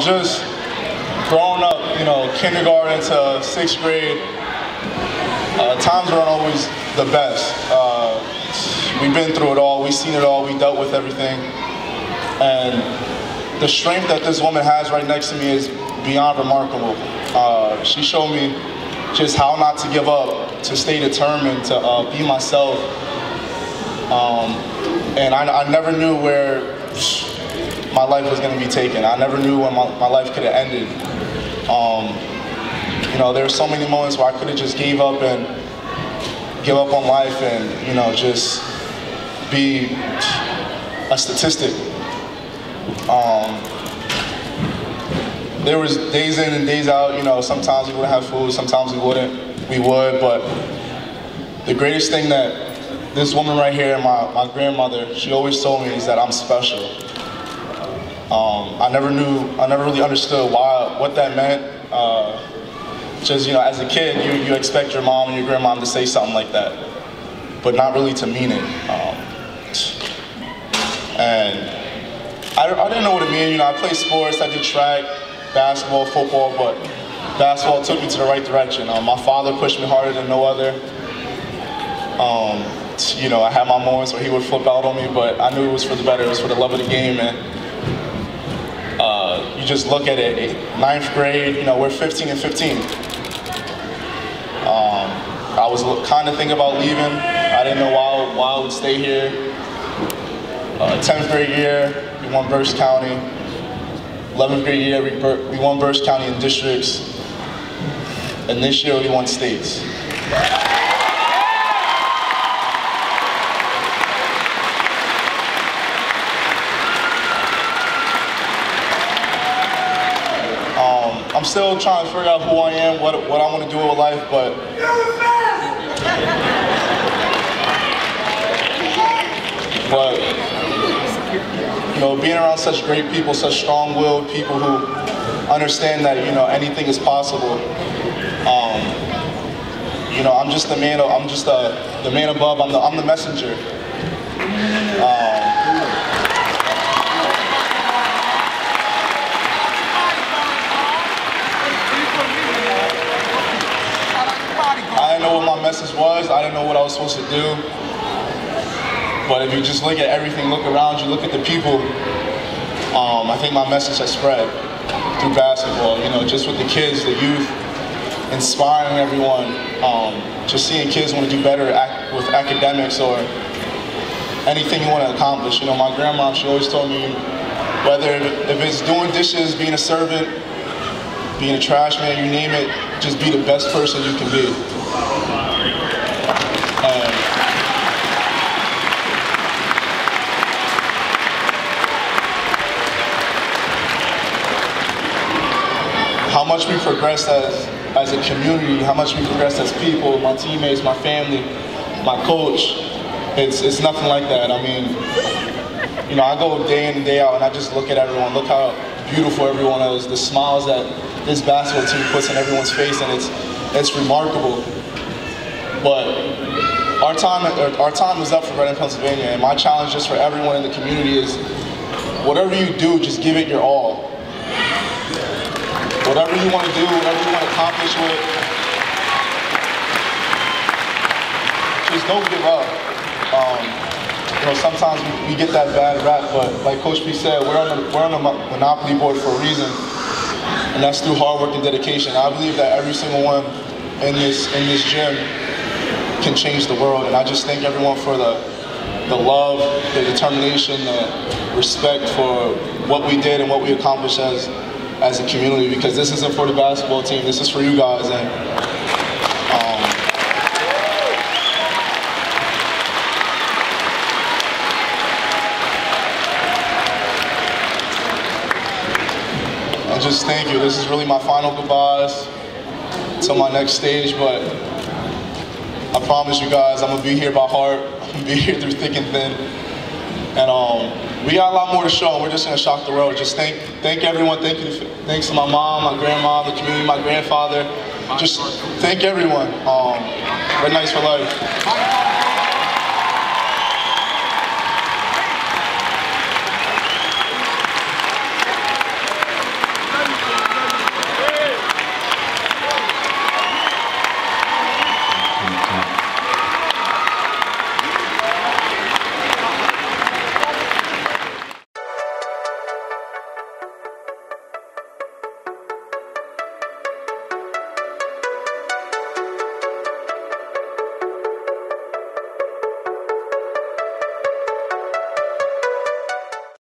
Just growing up, you know, kindergarten to sixth grade, uh, times weren't always the best. Uh, we've been through it all, we've seen it all, we dealt with everything. And the strength that this woman has right next to me is beyond remarkable. Uh, she showed me just how not to give up, to stay determined, to uh, be myself. Um, and I, I never knew where my life was going to be taken. I never knew when my, my life could have ended. Um, you know, there were so many moments where I could have just gave up and give up on life and, you know, just be a statistic. Um, there was days in and days out, you know, sometimes we wouldn't have food, sometimes we wouldn't, we would, but the greatest thing that this woman right here, my, my grandmother, she always told me is that I'm special. Um, I never knew, I never really understood why, what that meant. Uh, just, you know, as a kid, you, you expect your mom and your grandmom to say something like that, but not really to mean it. Um, and I, I didn't know what it meant. You know, I played sports, I did track, basketball, football, but basketball took me to the right direction. Um, my father pushed me harder than no other. Um, you know, I had my moments where he would flip out on me, but I knew it was for the better. It was for the love of the game, and you just look at it. Ninth grade, you know, we're 15 and 15. Um, I was kind of thinking about leaving. I didn't know why, why I would stay here. Uh, 10th grade year, we won Berks County. 11th grade year, we, we won Berks County in districts. And this year, we won states. I'm still trying to figure out who I am, what, what I want to do with life, but but you know, being around such great people, such strong-willed people who understand that you know anything is possible. Um, you know, I'm just the man. I'm just the the man above. I'm the I'm the messenger. Um, didn't know what my message was. I didn't know what I was supposed to do. But if you just look at everything, look around you, look at the people, um, I think my message has spread through basketball. You know, just with the kids, the youth, inspiring everyone, um, just seeing kids want to do better ac with academics or anything you want to accomplish. You know, my grandma, she always told me, whether if it's doing dishes, being a servant, being a trash man, you name it, just be the best person you can be. Um, how much we progressed as, as a community, how much we progressed as people, my teammates, my family, my coach, it's, it's nothing like that. I mean, you know, I go day in and day out and I just look at everyone, look how beautiful everyone is, the smiles that this basketball team puts in everyone's face and it's, it's remarkable. But our time, our time is up for Reading, Pennsylvania and my challenge just for everyone in the community is whatever you do, just give it your all. Whatever you want to do, whatever you want to accomplish with, just don't give up. Um, you know, sometimes we, we, get that bad rap, but like Coach P said, we're on the, we're on the monopoly board for a reason, and that's through hard work and dedication. I believe that every single one in this in this gym can change the world, and I just thank everyone for the the love, the determination, the respect for what we did and what we accomplished as as a community because this isn't for the basketball team, this is for you guys. And um, I just thank you. This is really my final goodbyes to my next stage, but I promise you guys I'm gonna be here by heart. I'm gonna be here through thick and thin. And um, we got a lot more to show. We're just gonna shock the world. Just thank, thank everyone. Thank you. Thanks to my mom, my grandma, the community, my grandfather. Just thank everyone. Um, Red Knights for life.